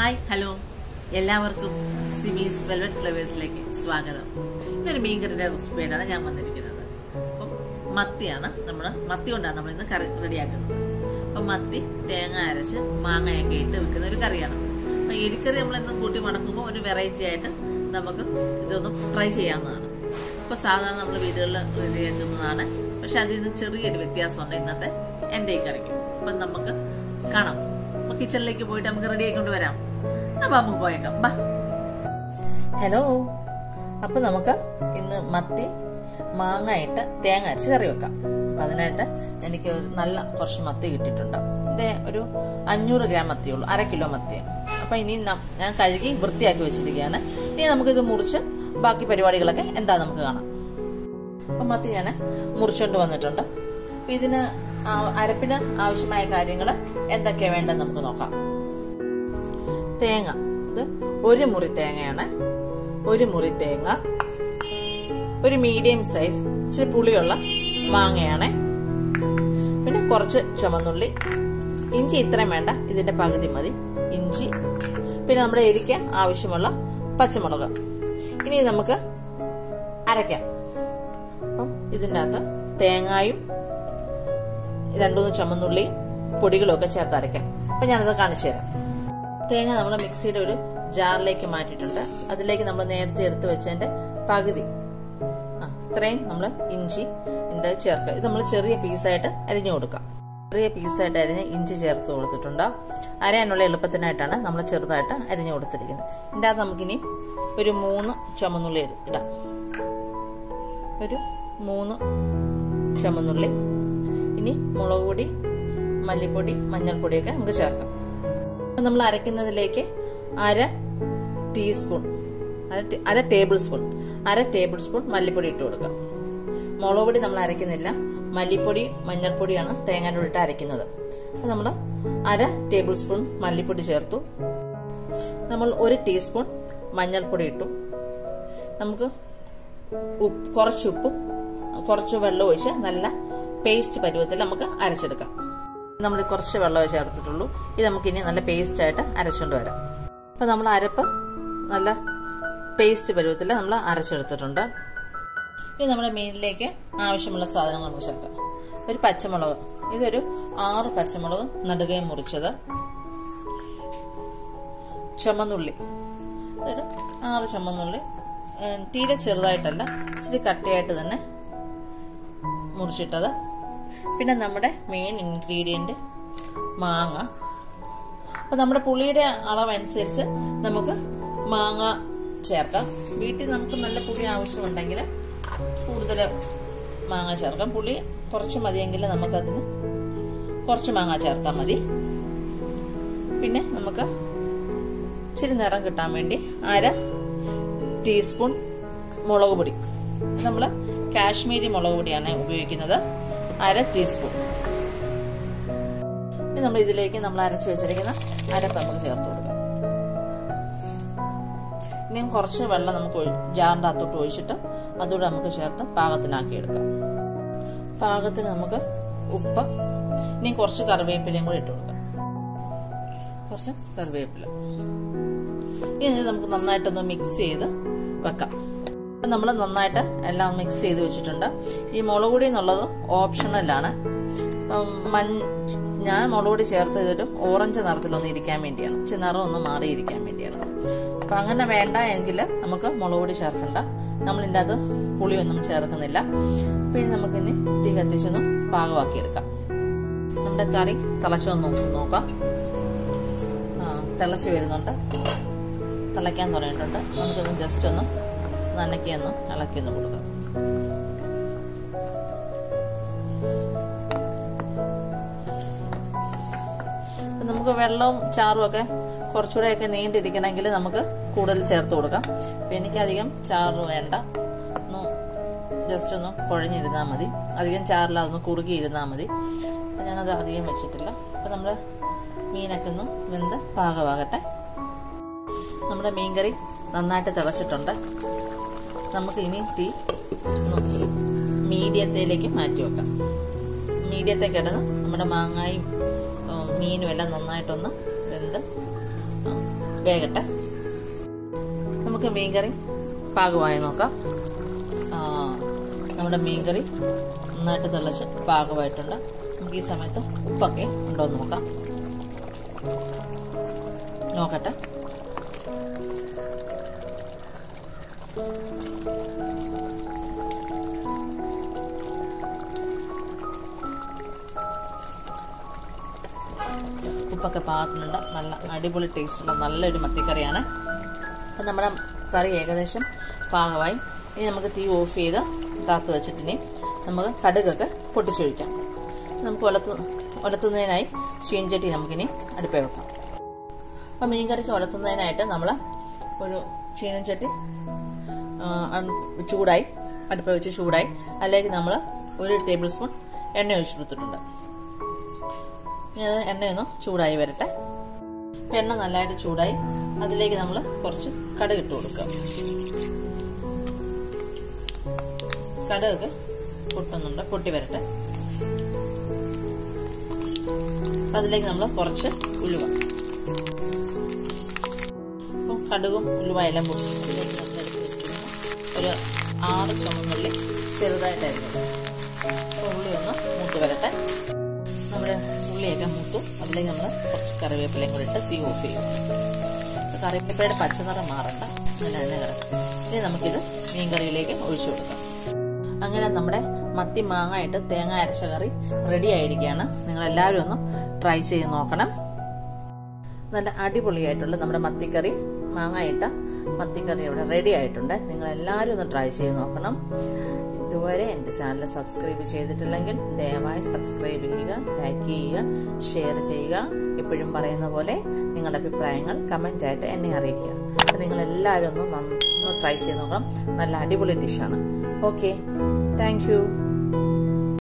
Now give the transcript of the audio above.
Hi hello എല്ലാവർക്കും സിമീസ് velvet ഫ്ലവേഴ്സിലേക്ക് സ്വാഗതം. ഇതൊരു മീൻകറിയുടെ റെസിപ്പിയായിട്ടാണ് ഞാൻ വന്നിരിക്കുന്നത്. അപ്പം മത്തിയാണ് നമ്മൾ മത്തി കൊണ്ടാണ് നമ്മൾ ഇന്ന് കറി റെഡിയാക്കുന്നത്. അപ്പം മത്തി തേങ്ങ അരച്ച് മാങ്ങയൊക്കെ ഇട്ട് വെക്കുന്ന ഒരു കറിയാണ്. അപ്പം എരിക്കറി നമ്മൾ ഇന്ന് കൂട്ടി മണക്കുമ്പോൾ ഒരു വെറൈറ്റി ആയിട്ട് നമുക്ക് ഇതൊന്ന് ട്രൈ ചെയ്യാവുന്നതാണ്. അപ്പോൾ സാധാരണ നമ്മൾ വീടുകളിൽ റെഡിയാക്കുന്നതാണ്. പക്ഷെ അതിൽ നിന്ന് ചെറിയൊരു വ്യത്യാസമുണ്ട് ഇന്നത്തെ എന്റെ ഈ കറിക്ക്. അപ്പം നമുക്ക് കാണാം. അപ്പൊ കിച്ചണിലേക്ക് പോയിട്ട് നമുക്ക് റെഡി ആയിക്കൊണ്ട് വരാം. പോയേക്കാം ഹലോ അപ്പൊ നമുക്ക് ഇന്ന് മത്തി മാങ്ങ ഇട്ട് തേങ്ങ അരച്ച് കറി വെക്കാം. അപ്പൊ അതിനായിട്ട് എനിക്ക് ഒരു നല്ല കുറച്ച് മത്തി കിട്ടിയിട്ടുണ്ട്. ഇത് ഒരു അഞ്ഞൂറ് ഗ്രാം മത്തിയുള്ളൂ അര കിലോ മത്തി അപ്പൊ ഇനി ഞാൻ കഴുകി വൃത്തിയാക്കി വെച്ചിരിക്കുകയാണ്. ഇനി നമുക്കിത് മുറിച്ച് ബാക്കി പരിപാടികളൊക്കെ എന്താ നമുക്ക് കാണാം. അപ്പം മത്തി ഞാൻ മുറിച്ചുകൊണ്ട് വന്നിട്ടുണ്ട്. ഇതിന് അരപ്പിന് ആവശ്യമായ കാര്യങ്ങൾ എന്തൊക്കെയാ വേണ്ടത് നമുക്ക് നോക്കാം. തേങ്ങ. ഇത് ഒരു മുറി തേങ്ങയാണ്. ഒരു മുറി തേങ്ങ. ഒരു മീഡിയം സൈസ് ഇച്ചിരി പുളിയുള്ള മാങ്ങയാണ്. പിന്നെ കുറച്ച് ചുമന്നുള്ളി ഇഞ്ചി ഇത്രയും വേണ്ട. ഇതിന്റെ പകുതി മതി. ഇഞ്ചി. പിന്നെ നമ്മുടെ എരിക്ക് ആവശ്യമുള്ള പച്ചമുളക്. ഇനി നമുക്ക് അരയ്ക്കാം അപ്പം ഇതിന്റെ അകത്ത് തേങ്ങായും രണ്ടുമൂന്ന് ചുമന്നുള്ളിയും പൊടികളും ഒക്കെ ചേർത്ത് അരയ്ക്കാം അപ്പം ഞാനത് കാണിച്ചു തരാം തേങ്ങ നമ്മൾ മിക്സിയുടെ ഒരു ജാറിലേക്ക് മാറ്റിയിട്ടുണ്ട്. അതിലേക്ക് നമ്മൾ നേരത്തെ എടുത്ത് വെച്ചതിന്റെ പകുതി. ആ ഇത്രയും നമ്മൾ ഇഞ്ചി ഉണ്ട് ചേർക്കുക. ഇത് നമ്മൾ ചെറിയ പീസായിട്ട് അരിഞ്ഞു കൊടുക്കാം. ചെറിയ പീസായിട്ട് അരിഞ്ഞ് ഇഞ്ചി ചേർത്ത് കൊടുത്തിട്ടുണ്ട്. അരയാനുള്ള എളുപ്പത്തിനായിട്ടാണ് നമ്മൾ ചെറുതായിട്ട് അരിഞ്ഞു കൊടുത്തിരിക്കുന്നത്. ഇതിന്റെ അകത്ത് നമുക്കിനി ഒരു മൂന്ന് ചുമന്നുള്ളി ഇട- ഒരു മൂന്ന് ചുമന്നുള്ളി. ഇനി മുളക് പൊടി മല്ലിപ്പൊടി മഞ്ഞൾപ്പൊടിയൊക്കെ നമുക്ക് ചേർക്കാം. അപ്പൊ നമ്മൾ അരയ്ക്കുന്നതിലേക്ക് അര ടീസ്പൂൺ അര അര ടേബിൾ സ്പൂൺ അര ടേബിൾ സ്പൂൺ മല്ലിപ്പൊടി ഇട്ട് കൊടുക്കാം മുളക് പൊടി നമ്മൾ അരയ്ക്കുന്നില്ല. മല്ലിപ്പൊടി മഞ്ഞൾപ്പൊടിയാണ് തേങ്ങയുടെ ഇട്ട് അരയ്ക്കുന്നത്. നമ്മൾ അര ടേബിൾ സ്പൂൺ മല്ലിപ്പൊടി ചേർത്തു. നമ്മൾ ഒരു ടീസ്പൂൺ മഞ്ഞൾപ്പൊടി ഇട്ടു. നമുക്ക് ഉപ്പ് കുറച്ച് ഉപ്പും കുറച്ച് വെള്ളം ഒഴിച്ച് നല്ല പേസ്റ്റ് പരുവത്തിൽ നമുക്ക് അരച്ചെടുക്കാം. നമ്മൾ കുറച്ച് വെള്ളമേ ചേർത്തിട്ടുള്ളൂ. ഇത് നമുക്കിനി നല്ല പേസ്റ്റ് ആയിട്ട് അരച്ചുകൊണ്ട് വരാം. അപ്പം നമ്മൾ അരപ്പ് നല്ല പേസ്റ്റ് പരുവത്തിൽ നമ്മൾ അരച്ചെടുത്തിട്ടുണ്ട്. ഇനി നമ്മുടെ മീനിലേക്ക് ആവശ്യമുള്ള സാധനങ്ങൾ നമുക്ക് ചേർക്കാം. ഒരു പച്ചമുളക്. ഇതൊരു ആറ് പച്ചമുളക് നടുകയും മുറിച്ചത്. ചുമന്നുള്ളി. ഇതൊരു ആറ് ചുമന്നുള്ളി. തീരെ ചെറുതായിട്ടല്ല. ഇച്ചിരി കട്ടിയായിട്ട് തന്നെ മുറിച്ചിട്ടത്. പിന്നെ നമ്മുടെ മെയിൻ ഇൻഗ്രീഡിയന്റ് മാങ്ങ. അപ്പോൾ നമ്മുടെ പുളിയുടെ അളവനുസരിച്ച് നമുക്ക് മാങ്ങ ചേർക്കാം. വീട്ടിൽ നമുക്ക് നല്ല പുളി ആവശ്യമുണ്ടെങ്കിൽ കൂടുതൽ മാങ്ങ ചേർക്കാം. പുളി കുറച്ച് മതിയെങ്കിൽ നമുക്കതിന് കുറച്ച് മാങ്ങ ചേർത്താൽ മതി. പിന്നെ നമുക്ക് ഇച്ചിരി നിറം കിട്ടാൻ വേണ്ടി അര ടീസ്പൂൺ മുളക് പൊടി. നമ്മൾ കാശ്മീരി മുളക് പൊടിയാണ് ഉപയോഗിക്കുന്നത്. അര ടീസ്പൂൺ ഇനി നമ്മൾ ഇതിലേക്ക് നമ്മൾ അരച്ചു വെച്ചിരിക്കുന്ന അരപ്പ് നമുക്ക് ചേർത്ത് കൊടുക്കാം. ഇനിയും കുറച്ച് വെള്ളം നമുക്ക് ജാറിന്റെ അകത്തോട്ട് ഒഴിച്ചിട്ട് അതുകൂടെ നമുക്ക് ചേർത്ത് പാകത്തിനാക്കി എടുക്കാം പാകത്തിന് നമുക്ക് ഉപ്പ് ഇനി കുറച്ച് കറിവേപ്പിലയും കൂടി ഇട്ട് കൊടുക്കാം. കുറച്ച് കറിവേപ്പില. ഇനി നമുക്ക് നന്നായിട്ടൊന്ന് മിക്സ് ചെയ്ത് വെക്കാം. നമ്മൾ നന്നായിട്ട് എല്ലാം മിക്സ് ചെയ്ത് വെച്ചിട്ടുണ്ട്. ഈ മുളക് എന്നുള്ളത് ഓപ്ഷണലാണ് ഞാൻ മുളക് ചേർത്ത് ഇതൊരു ഓറഞ്ച് നിറത്തിലൊന്ന് ഇരിക്കാൻ വേണ്ടിയാണ്. ഇച്ചിരി നിറം ഒന്ന് മാറിയിരിക്കാൻ വേണ്ടിയാണ്. അപ്പം അങ്ങനെ വേണ്ട എങ്കിൽ നമുക്ക് മുളക് ചേർക്കണ്ട. നമ്മളിന്റെ അത് പുളിയൊന്നും ചേർക്കുന്നില്ല. പിന്നെ നമുക്കിനി തീ കത്തിച്ചൊന്ന് പാകമാക്കി എടുക്കാം നമ്മുടെ കറി തിളച്ചൊന്ന് നോക്കാം. തിളച്ച് വരുന്നുണ്ട്. തിളയ്ക്കാൻ തുടങ്ങിയിട്ടുണ്ട്. നമുക്കൊന്ന് ജസ്റ്റ് ഒന്ന് നനക്കി ഒന്ന് ഇളക്കി ഒന്ന് കൊടുക്കാം നമുക്ക് വെള്ളവും ചാറും ഒക്കെ കുറച്ചുകൂടെയൊക്കെ നീണ്ടിരിക്കണമെങ്കിൽ നമുക്ക് കൂടുതൽ ചേർത്ത് കൊടുക്കാം. അപ്പം എനിക്കധികം ചാറ് വേണ്ട. ഒന്ന് ജസ്റ്റ് ഒന്ന് കുഴഞ്ഞിരുന്നാൽ മതി. അധികം ചാറില്ല അതൊന്ന് കുറുകിയിരുന്നാൽ മതി. അപ്പം ഞാനത് അധികം വെച്ചിട്ടില്ല. അപ്പം നമ്മുടെ മീനൊക്കെ ഒന്ന് വെന്ത് പാകമാകട്ടെ. നമ്മുടെ മീൻകറി നന്നായിട്ട് തിളച്ചിട്ടുണ്ട്. നമുക്ക് ഇനി തീ മീഡിയത്തിലേക്ക് മാറ്റി വെക്കാം. മീഡിയത്തെ കിടന്ന് നമ്മുടെ മാങ്ങായും മീനും എല്ലാം നന്നായിട്ടൊന്ന് വെന്ത് വേകട്ടെ. നമുക്ക് മീൻകറി പാകമായി നോക്കാം. നമ്മുടെ മീൻകറി നന്നായിട്ട് തിളച്ച് പാകമായിട്ടുണ്ട്. നമുക്ക് ഈ സമയത്ത് ഉപ്പൊക്കെ ഉണ്ടോ എന്ന് നോക്കാം. നോക്കട്ടെ. ഉപ്പൊക്കെ പാകത്തിനുണ്ട് നല്ല അടിപൊളി ടേസ്റ്റുള്ള നല്ലൊരു മത്തിക്കറിയാണ്. അപ്പം നമ്മുടെ കറി ഏകദേശം പാകമായി. ഇനി നമുക്ക് തീ ഓഫ് ചെയ്ത് താത്ത് വെച്ചിട്ടിനി നമുക്ക് കടുകൊക്കെ പൊട്ടിച്ചൊഴിക്കാം. നമുക്ക് ഒലത്ത് ഒലത്തുന്നതിനായി ചീൻചട്ടി നമുക്കിനി അടുപ്പേ വെക്കാം. അപ്പം മീൻകറിക്ക് ഒലത്തുന്നതിനായിട്ട് നമ്മൾ ഒരു ചീനച്ചട്ടി ചൂടായി അടുപ്പ വെച്ച് ചൂടായി. അല്ലെങ്കിൽ നമ്മൾ ഒരു ടേബിൾ സ്പൂൺ എണ്ണ ഒഴിച്ചെടുത്തിട്ടുണ്ട് കൊടുത്തിട്ടുണ്ട്. അത് എണ്ണയൊന്ന് ചൂടായി വരട്ടെ. എണ്ണ നല്ലതായിട്ട് ചൂടായി. അതിലേക്ക് നമ്മൾ കുറച്ച് കടുക് ഇട്ട് കൊടുക്കുക കടുകൊക്കെ പൊട്ടുന്നുണ്ട് പൊട്ടി വരട്ടെ. അതിലേക്ക് നമ്മൾ കുറച്ച് ഉലുവ. കടുകും ഉലുവ എല്ലാം പൊട്ടി ഒരു ആറ് ചുമന്നുള്ളി ചെറുതായിട്ടായിരുന്നു ഉള്ളി ഒന്ന് മൂത്ത് വരട്ടെ. നമ്മുടെ ഉള്ളിയൊക്കെ മൂത്തു. അതിലേക്ക് നമ്മൾ കുറച്ച് കറിവേപ്പിലയും കൂടി ഇട്ട് തീ ഓഫ് ചെയ്യും. കറിവേപ്പിലയുടെ പച്ചനിറം മാറണ്ട. നല്ല തന്നെ കിടക്കും. ഇനി നമുക്കിത് മീൻകറിയിലേക്ക് ഒഴിച്ചു കൊടുക്കാം. അങ്ങനെ നമ്മുടെ മത്തി മാങ്ങായിട്ട് തേങ്ങ അരച്ച കറി റെഡി ആയിരിക്കുകയാണ്. നിങ്ങൾ എല്ലാവരും ഒന്ന് ട്രൈ ചെയ്ത് നോക്കണം. നല്ല അടിപൊളിയായിട്ടുള്ള നമ്മുടെ മത്തിക്കറി മാങ്ങായിട്ട മത്തിക്കറി ഇവിടെ റെഡി ആയിട്ടുണ്ട്. നിങ്ങൾ എല്ലാവരും ഒന്ന് ട്രൈ ചെയ്ത് നോക്കണം. ഇതുവരെ എന്റെ ചാനൽ സബ്സ്ക്രൈബ് ചെയ്തിട്ടില്ലെങ്കിൽ ദയവായി സബ്സ്ക്രൈബ് ചെയ്യുക ലൈക്ക് ചെയ്യുക ഷെയർ ചെയ്യുക. എപ്പോഴും പറയുന്ന പോലെ നിങ്ങളുടെ അഭിപ്രായങ്ങൾ കമന്റ് ആയിട്ട് എന്നെ അറിയിക്കുക. അപ്പം നിങ്ങൾ എല്ലാവരും ഒന്ന് ഒന്ന് ട്രൈ ചെയ്ത് നോക്കണം. നല്ല അടിപൊളി ഡിഷാണ് ഓക്കെ താങ്ക്